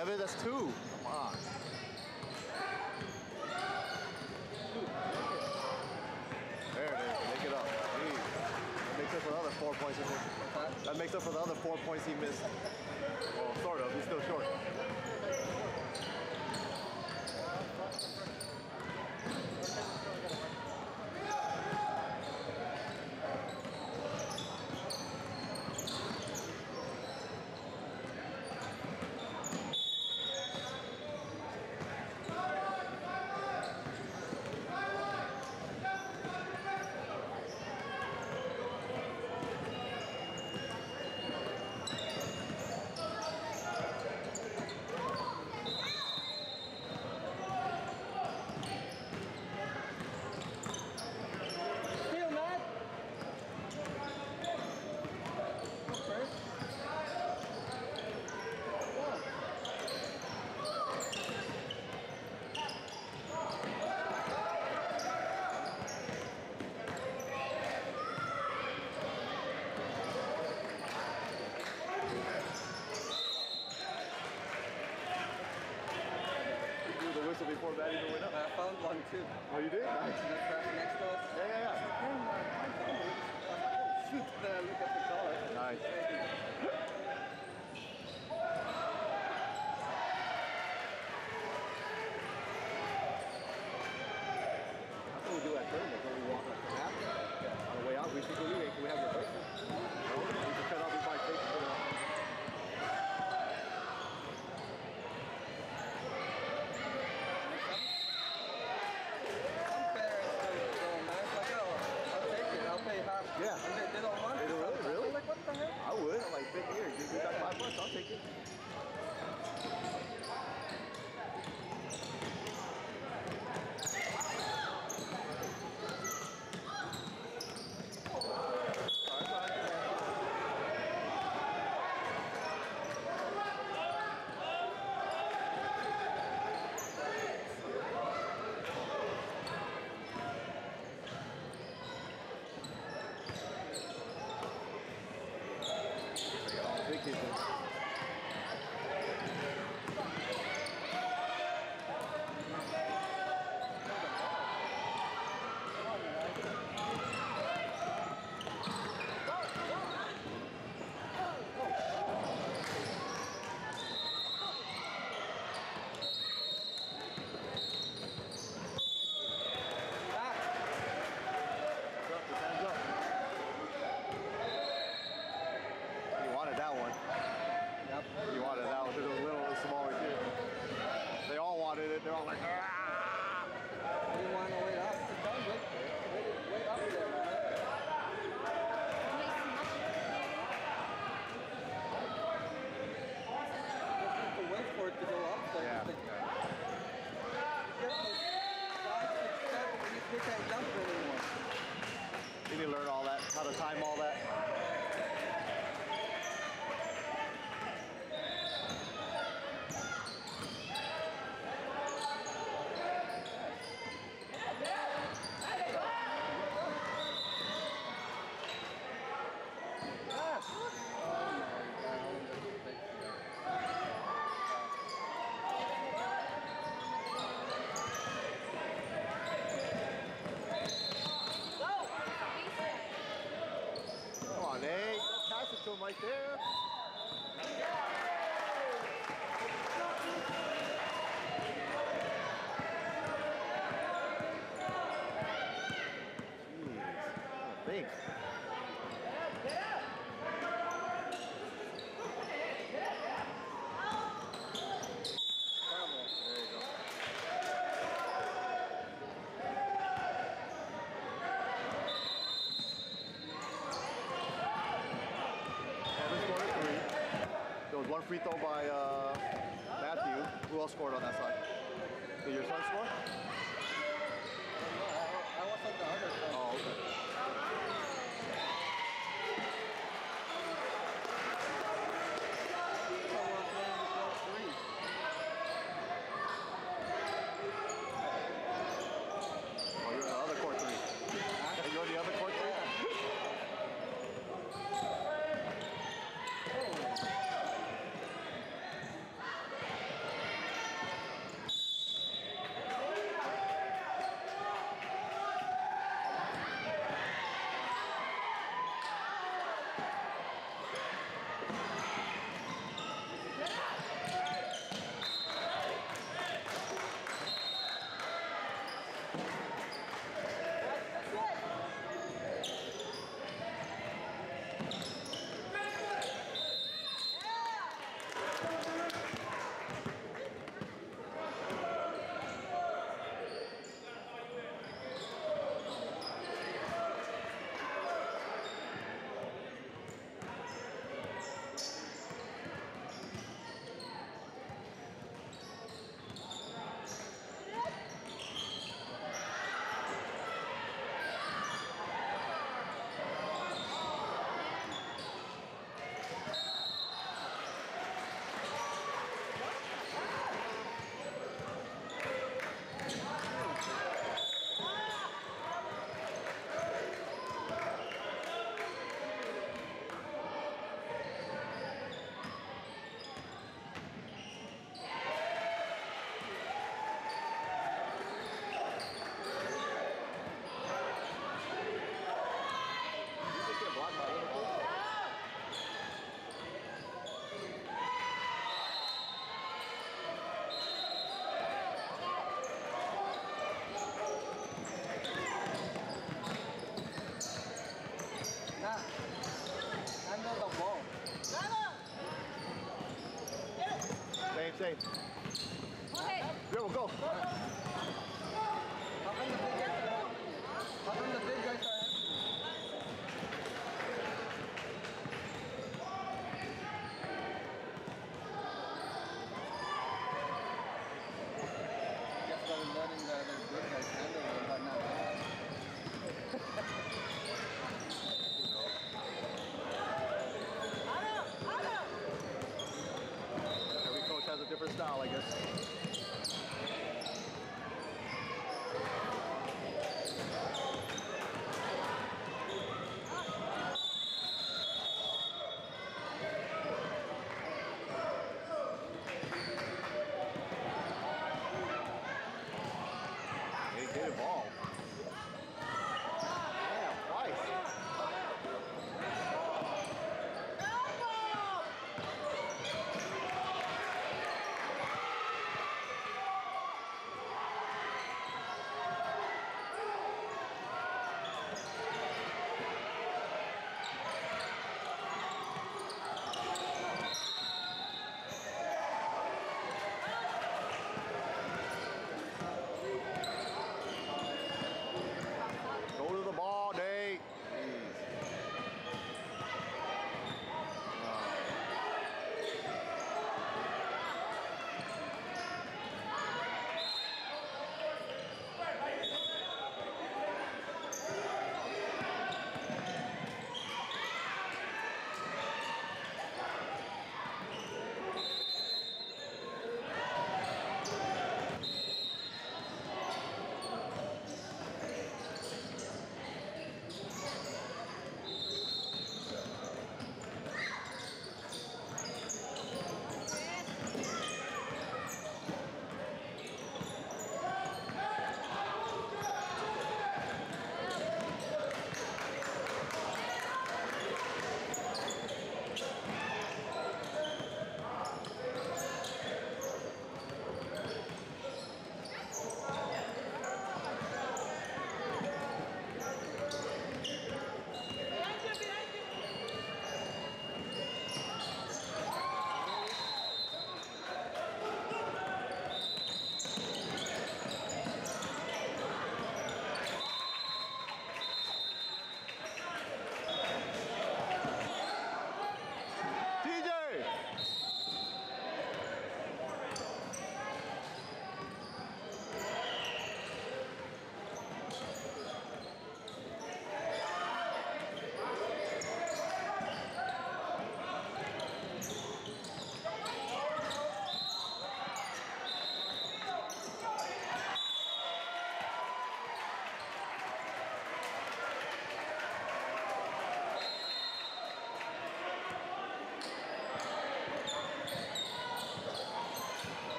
Evan, that's two. Come on. There it is. Make it up. Jeez. That makes up for the other four points. he missed. That makes up for the other four points he missed. Well, sort of. He's still short. whistle before that even went up. I found one too. Oh, you did? Nice. Next to us. Yeah, yeah, yeah. Shoot, look at the color. Nice. free throw by uh, Matthew. Who else scored on that side? Did your son score?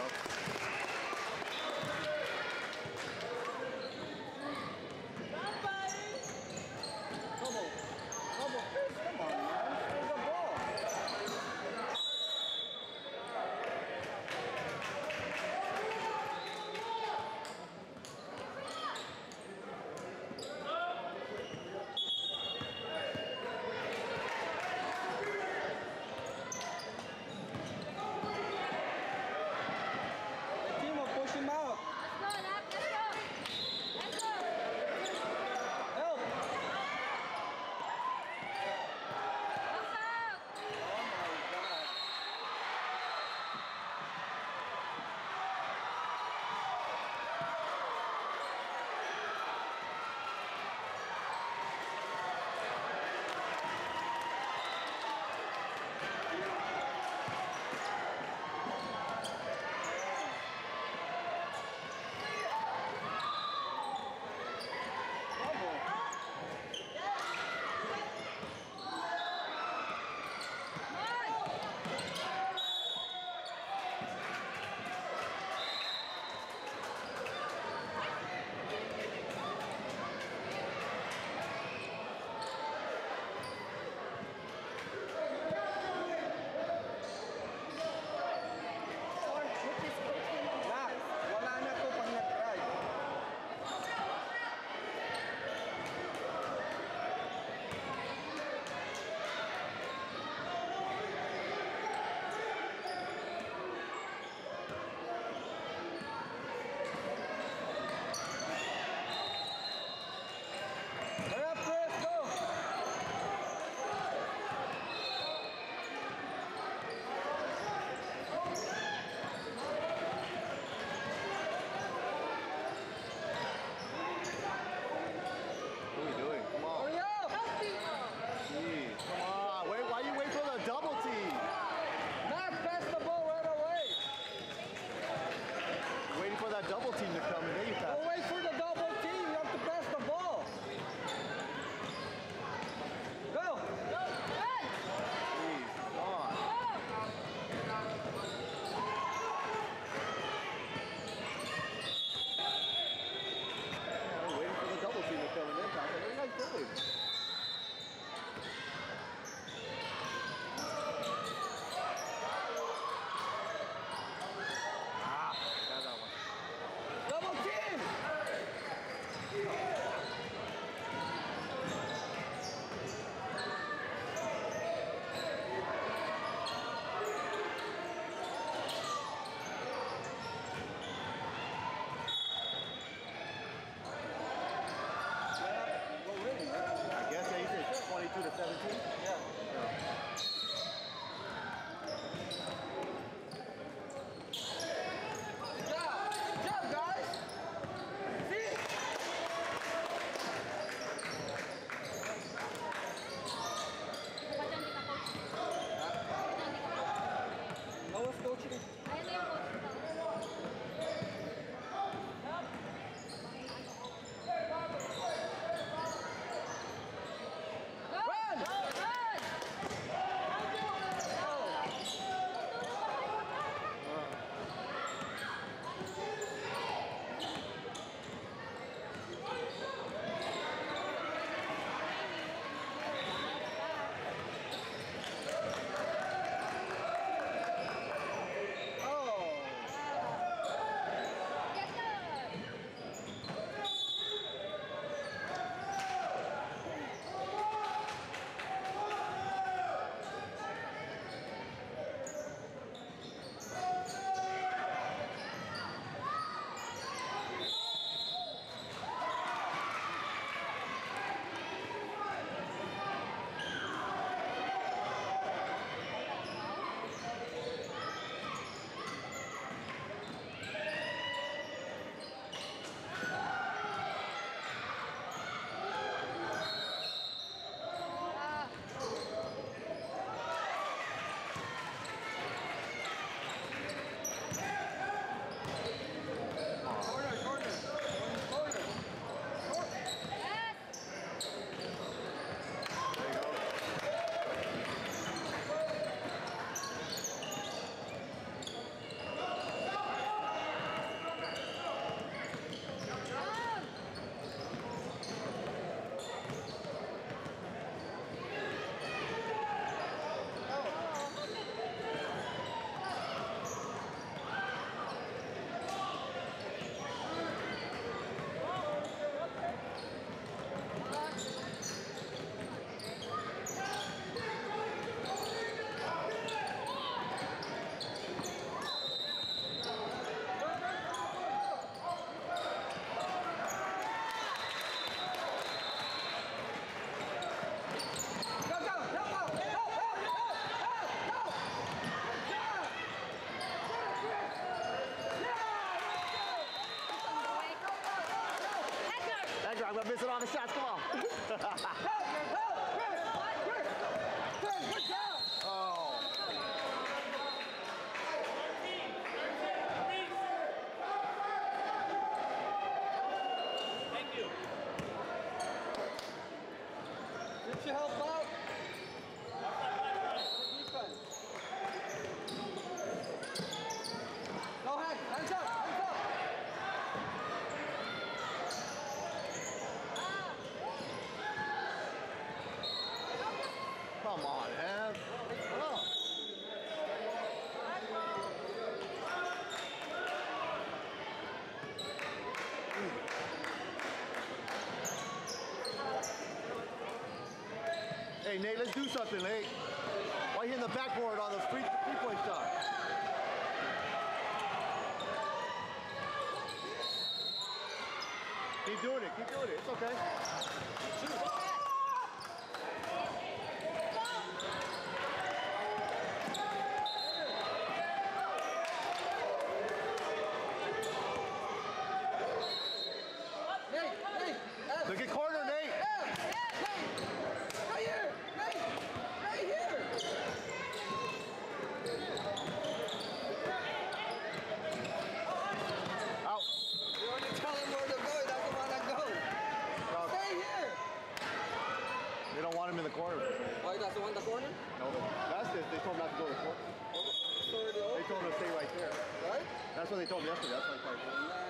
Rob. visit all the shots. Come on. Come on, Ev. Hey, Nate, let's do something, Nate. Why are you hitting the backboard on the free, free point shot? Keep doing it, keep doing it, it's okay. Shoot. 坐在照片后面拍拍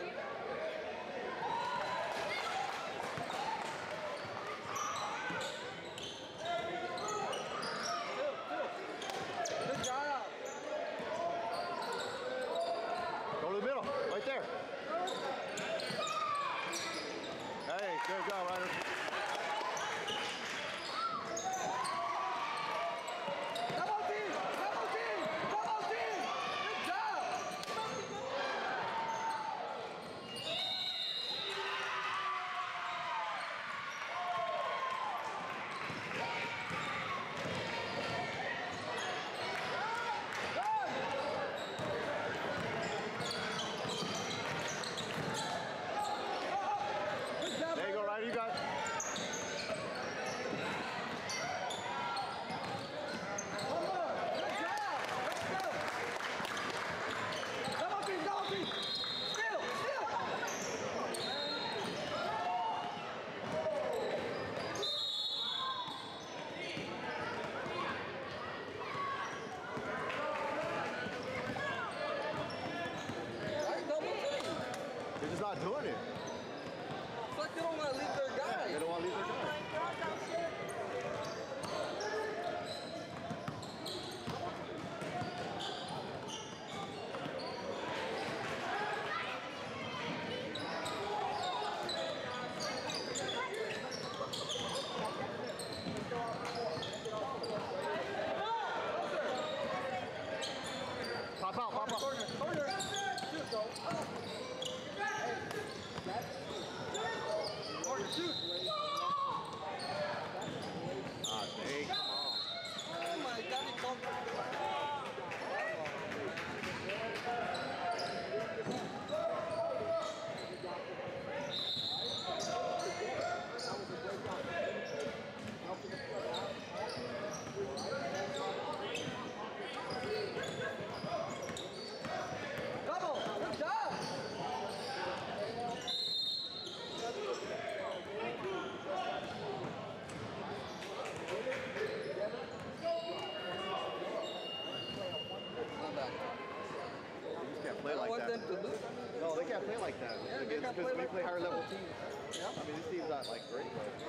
not like great, but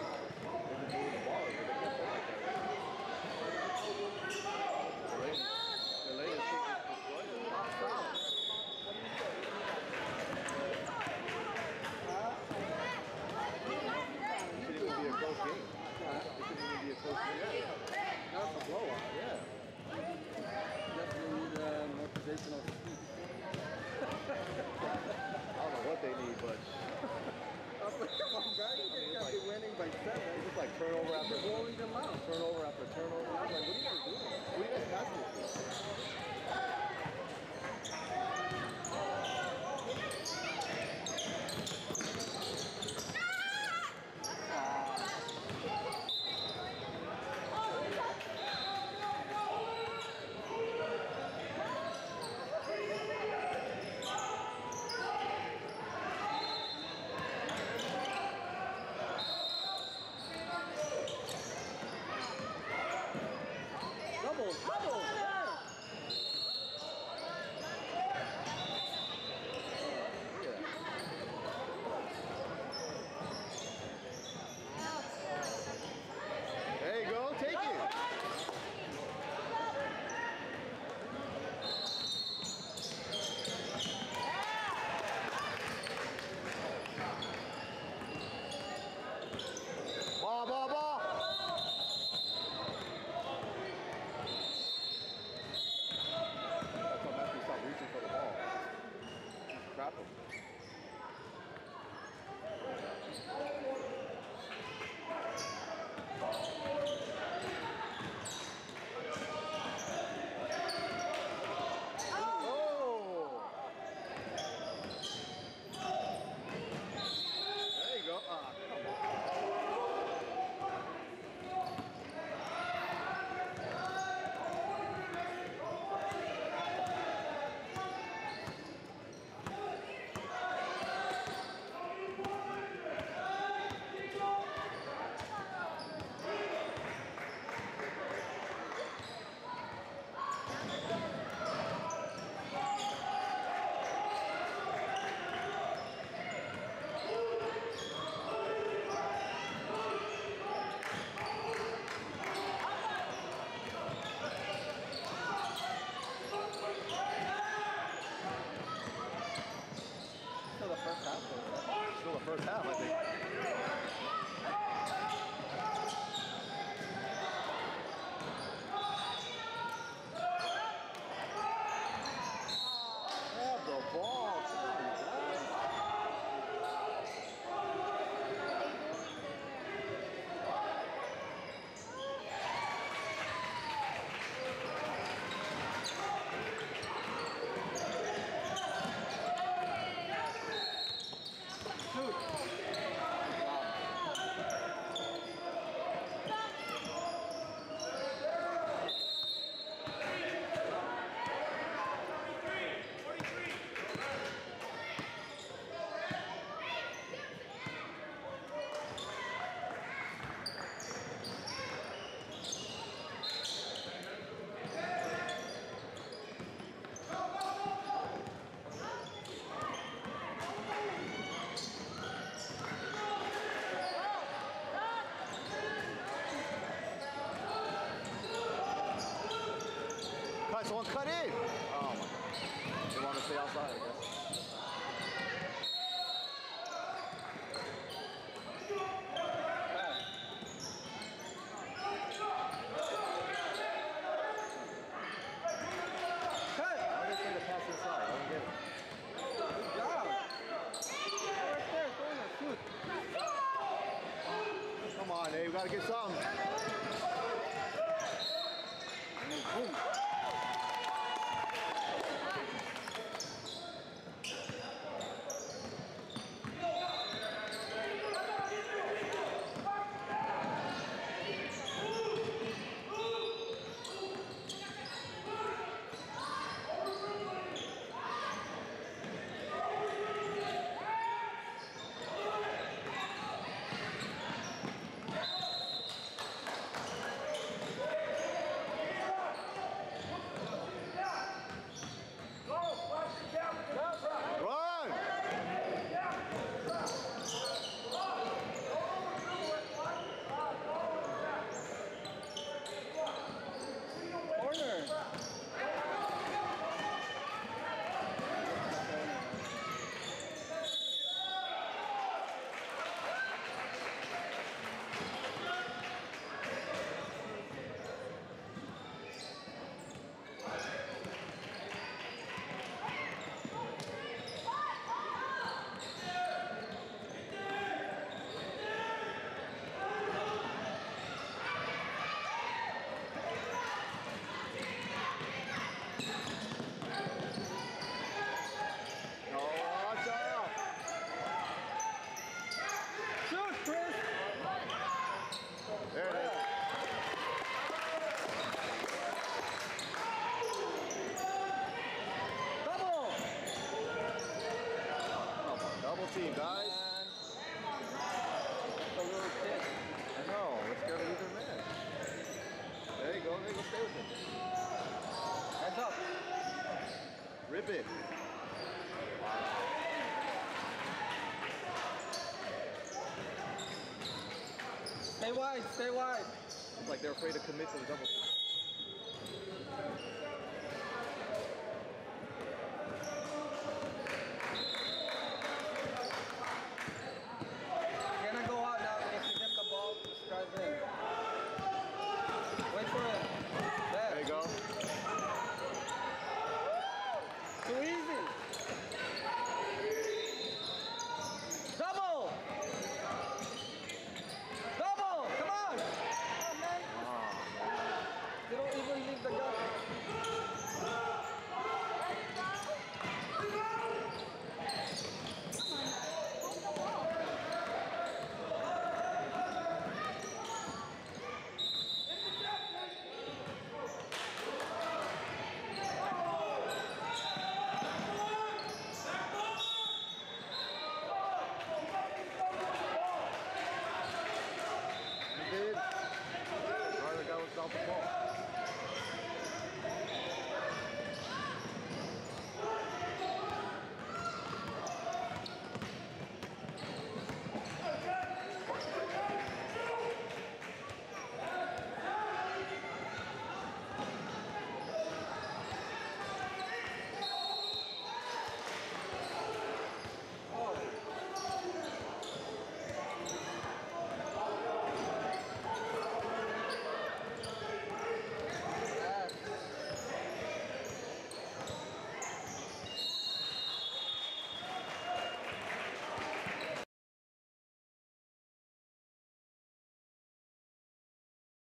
first half, I think. someone cut in. Oh my god. They want to stay outside, I guess. Come on, Dave, we gotta get something. Team, guys. The little kid. I know. Let's go to either man. There you go. There you go. Stay with him. Heads up. Rip it. Stay wide. Stay wide. It's like they're afraid to commit to the double.